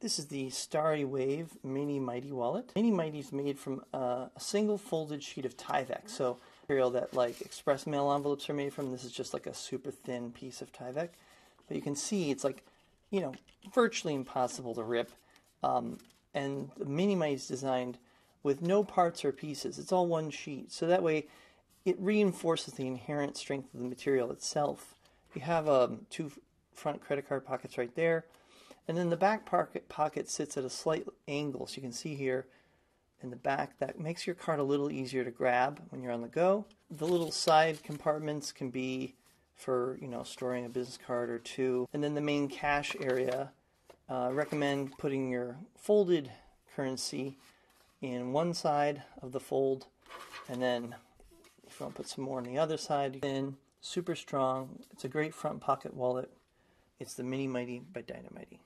This is the Starry Wave Mini Mighty wallet. Mini Mighty is made from uh, a single folded sheet of Tyvek. So material that like express mail envelopes are made from. This is just like a super thin piece of Tyvek. But you can see it's like, you know, virtually impossible to rip. Um, and the Mini Mighty is designed with no parts or pieces. It's all one sheet. So that way it reinforces the inherent strength of the material itself. You have um, two front credit card pockets right there. And then the back pocket, pocket sits at a slight angle. So you can see here in the back that makes your card a little easier to grab when you're on the go. The little side compartments can be for you know storing a business card or two. And then the main cash area, uh, recommend putting your folded currency in one side of the fold, and then if you want to put some more on the other side, then super strong. It's a great front pocket wallet. It's the Mini Mighty by Dynomighty.